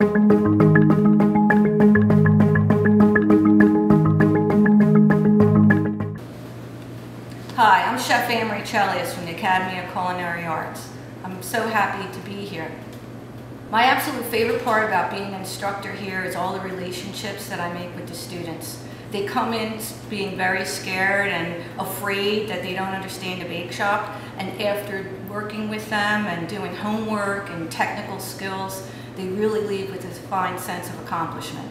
Hi, I'm Chef Annmarie Chelius from the Academy of Culinary Arts. I'm so happy to be here. My absolute favorite part about being an instructor here is all the relationships that I make with the students. They come in being very scared and afraid that they don't understand a bake shop, and after working with them and doing homework and technical skills, they really leave with a fine sense of accomplishment.